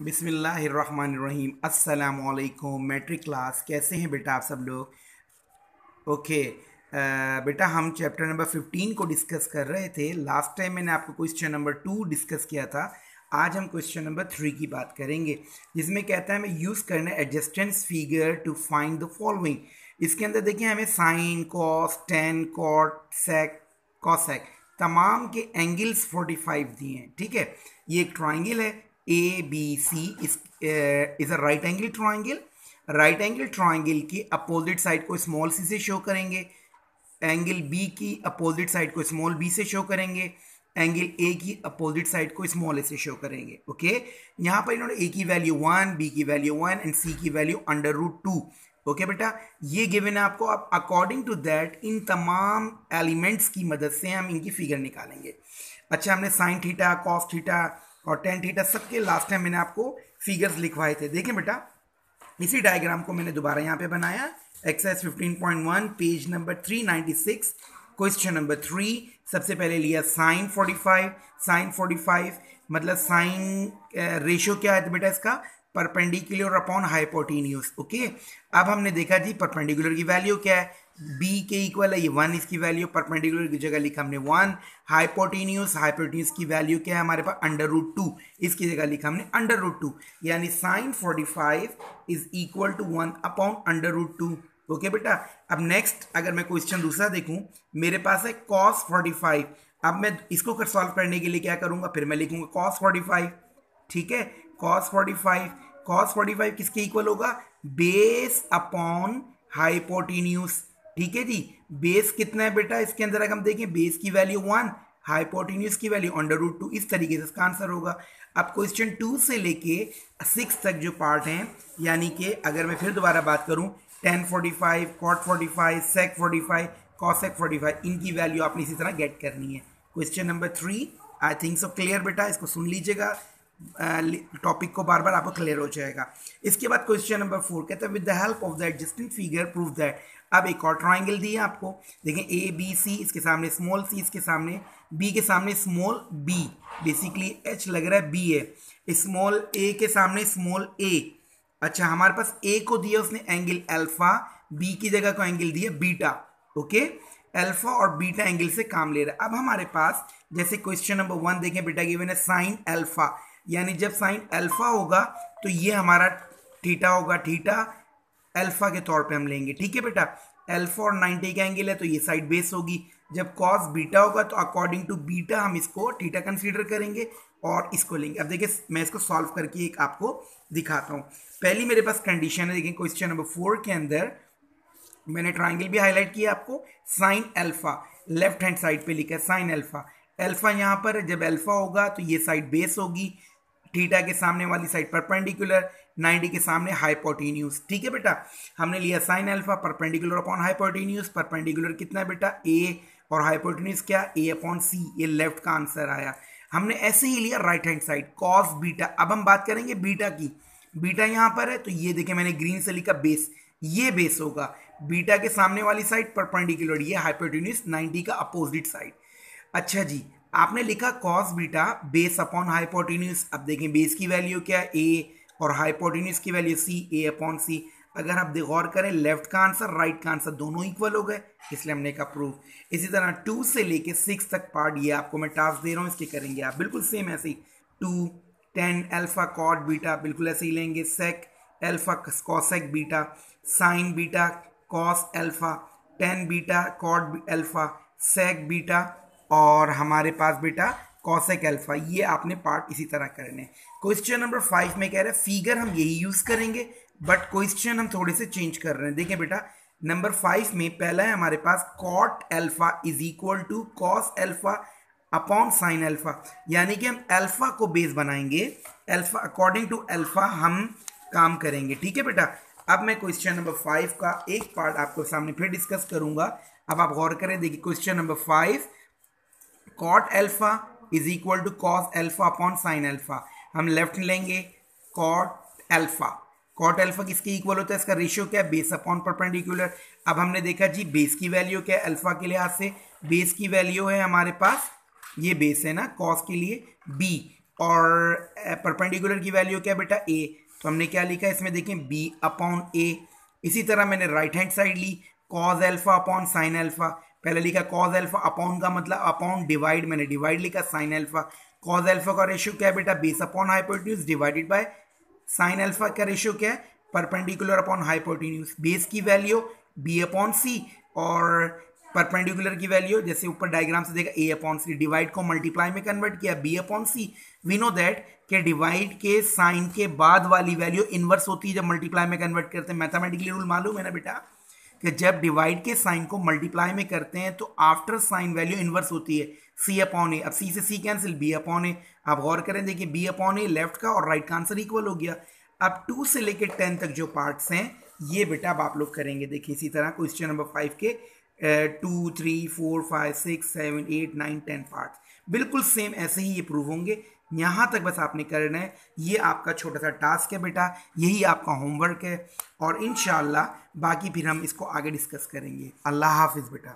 बिसमीम अस्सलाम matric class, कैसे हैं बेटा आप सब लोग? ओके बेटा हम चैप्टर नंबर 15 को डिस्कस कर रहे थे। लास्ट टाइम मैंने आपको क्वेश्चन नंबर टू डिस्कस किया था। आज हम क्वेश्चन नंबर थ्री की बात करेंगे, जिसमें कहता है हमें यूज़ करना adjacent figure to find the following इसके अंदर देखिए हमें sine cos tan cot sec cosec तमाम के एंगल्स 45 दिए हैं, ठीक है? ये एक ट्राइंगल है A B C is a right angle triangle right angle triangle की अपोजिट साइड को स्मॉल सी से शो करेंगे. एंगल बी की अपोजिट साइड को स्मॉल बी से शो करेंगे. एंगल ए की अपोजिट साइड को स्मॉल ए से शो करेंगे. Okay okay? यहाँ पर इन्होंने ए की वैल्यू वन बी की वैल्यू वन एंड सी की value under root two okay बेटा? ये गिवन है आपको. अब अकॉर्डिंग टू दैट इन तमाम एलिमेंट्स की मदद से हम इनकी फिगर निकालेंगे. अच्छा हमने साइन थीटा कॉस थीटा और टेन थीटा सबके लास्ट टाइम मैंने आपको फिगर्स लिखवाए थे। देखें बेटा, इसी डायग्राम को मैंने दोबारा यहाँ पे बनाया। Exercise 15.1 page number 396 question number three सबसे पहले लिया साइन 45 साइन 45 मतलब साइन रेशियो क्या है बेटा इसका? परपेंडिकुलर अपॉन हाइपोटीनियस ओके अब हमने देखा जी परपेंडिकुलर की वैल्यू क्या है? बी के इक्वल है, ये वन इसकी वैल्यू परपेंडिकुलर की जगह लिखा हमने वन हाइपोटीनियस हाइपोटीनियस की वैल्यू क्या है हमारे पास? अंडर रूट टू इसकी जगह लिखा हमने अंडर रूट टू यानी sine forty five is equal to one upon under root two okay बेटा? अब नेक्स्ट अगर मैं क्वेश्चन दूसरा देखूँ, मेरे पास है कॉस फोर्टी फाइव अब मैं इसको सॉल्व करने के लिए क्या करूँगा? फिर मैं लिखूँगा कॉस फोर्टी फाइव ठीक है? Cos forty five cos forty five किसके इक्वल होगा? बेस अपॉन हाइपोटीन्यूस ठीक है जी? बेस कितना है बेटा? इसके अंदर अगर हम देखें बेस की वैल्यू वन हाइपोटीन्यूस की वैल्यू अंडर रूट टू इस तरीके से इसका आंसर होगा। अब क्वेश्चन टू से लेके सिक्स तक जो पार्ट हैं, यानी कि अगर मैं फिर दोबारा बात करूँ tan forty five cot forty five sec forty five cosec forty five इनकी वैल्यू आपने इसी तरह गेट करनी है। Question number three I think so clear बेटा? इसको सुन लीजिएगा। टॉपिक को बार बार आपको क्लियर हो जाएगा। इसके बाद क्वेश्चन नंबर फोर कहता है with the help of the adjusting figure prove that अब एक और ट्राइंगल दिया आपको। देखें ए बी सी इसके सामने स्मॉल सी इसके सामने बी के सामने स्मॉल बी बेसिकली एच लग रहा है बी है स्मॉल ए के सामने स्मॉल ए अच्छा हमारे पास ए को दिया उसने एंगल अल्फ़ा बी की जगह को एंगल दिया बीटा ओके अल्फ़ा और बीटा एंगल से काम ले रहा है। अब हमारे पास, जैसे क्वेश्चन नंबर वन देखें, बेटा गिवन है साइन अल्फ़ा यानी जब साइन अल्फ़ा होगा तो ये हमारा थीटा होगा, थीटा अल्फ़ा के तौर पे हम लेंगे। ठीक है बेटा? अल्फ़ा और 90 का एंगल है तो ये साइड बेस होगी। जब कॉस बीटा होगा तो अकॉर्डिंग टू बीटा हम इसको थीटा कंसीडर करेंगे और इसको लेंगे। अब देखिए, मैं इसको सॉल्व करके एक आपको दिखाता हूँ। पहली मेरे पास कंडीशन है, देखिए क्वेश्चन नंबर फोर के अंदर मैंने ट्राइंगल भी हाईलाइट किया आपको। Sine alpha left hand side पे लिखा है साइन अल्फ़ा अल्फ़ा यहाँ पर जब अल्फ़ा होगा तो ये साइड बेस होगी। थीटा के सामने वाली साइड परपेंडिकुलर 90 के सामने हाइपोटीन्यूस। ठीक है बेटा? हमने लिया sine alpha, perpendicular upon hypotenuse, perpendicular कितना है बेटा? ए और हाइपोटीन्यूस क्या? ए अपॉन सी ये लेफ़्ट का आंसर आया। हमने ऐसे ही लिया right hand side cos beta अब हम बात करेंगे बीटा की। बीटा यहाँ पर है तो ये देखे मैंने ग्रीन से लिखा बेस ये बेस होगा। बीटा के सामने वाली साइड परपेंडिकुलर ये हाइपोटीन्यूस 90 का अपोजिट साइड अच्छा जी आपने लिखा cos beta base upon hypotenuse अब देखें बेस की वैल्यू क्या है? ए और हाइपोटीन्यूस की वैल्यू सी ए अपॉन सी अगर आप गौर करें लेफ़्ट का आंसर राइट का आंसर दोनों इक्वल हो गए, इसलिए हमने कहा प्रूफ इसी तरह टू से लेके सिक्स तक पार्ट ये आपको मैं टास्क दे रहा हूँ, इसके करेंगे आप। बिल्कुल सेम ऐसे ही। Two tan alpha cot beta बिल्कुल ऐसे ही लेंगे। Sec alpha cosec beta sine beta cos alpha tan beta cot alpha sec beta और हमारे पास बेटा कॉसेक अल्फ़ा ये आपने पार्ट इसी तरह करने। क्वेश्चन नंबर फाइव में कह रहे हैं फिगर हम यही यूज़ करेंगे बट क्वेश्चन हम थोड़े से चेंज कर रहे हैं। देखिए बेटा नंबर फाइव में पहला है हमारे पास cot alpha is equal to cos alpha upon sine alpha यानी कि हम एल्फा को बेस बनाएँगे एल्फा अकॉर्डिंग टू एल्फा हम काम करेंगे। ठीक है बेटा? अब मैं क्वेश्चन नंबर फाइव का एक पार्ट आपको सामने फिर डिस्कस करूँगा। अब आप गौर करें, देखिए question number five cot alpha is equal to cos alpha upon sine alpha हम लेफ़्ट लेंगे कॉट एल्फा कॉट एल्फा किसके इक्वल होता है? इसका रेशियो क्या है? बेस अपॉन परपेंडिकुलर अब हमने देखा जी बेस की वैल्यू क्या है? अल्फ़ा के लिहाज से बेस की वैल्यू है हमारे पास। ये बेस है ना कॉस के लिए बी और परपेंडिकुलर की वैल्यू क्या है बेटा? ए तो हमने क्या लिखा इसमें देखें बी अपॉन ए इसी तरह मैंने राइट हैंड साइड ली cos alpha upon sine alpha पहले लिखा कॉज एल्फा अपॉन का मतलब अपॉन डिवाइड मैंने डिवाइड लिखा साइन एल्फा कॉज एल्फा का रेशियो क्या है बेटा? Base upon hypotenuse divided by sine alpha का रेशियो क्या है? परपेंडिकुलर अपॉन हाइपोटेन्यूज बेस की वैल्यू बी अपॉन सी और परपेंडिकुलर की वैल्यू जैसे ऊपर डायग्राम से देखा ए अपॉन सी डिवाइड को मल्टीप्लाई में कन्वर्ट किया B upon C we know that कि डिवाइड के साइन के बाद वाली वैल्यू इन्वर्स होती है जब मल्टीप्लाई में कन्वर्ट करते हैं। मैथमेटिकली रूल मालूम है ना बेटा? कि जब डिवाइड के साइन को मल्टीप्लाई में करते हैं तो आफ्टर साइन वैल्यू इनवर्स होती है। सी अपॉन ए अब सी से C cancel B upon A आप गौर करें, देखिए बी अपॉन ए लेफ़्ट का और राइट का आंसर इक्वल हो गया। अब टू से लेकर टेन तक जो पार्ट्स हैं, ये बेटा अब आप लोग करेंगे। देखिए, इसी तरह क्वेश्चन नंबर फाइव के two three four five six seven eight nine ten part बिल्कुल सेम ऐसे ही ये प्रूव होंगे। यहाँ तक बस आपने करना है। ये आपका छोटा सा टास्क है बेटा। यही आपका होमवर्क है। और इन बाकी फिर हम इसको आगे डिस्कस करेंगे। अल्लाह हाफिज़ बेटा।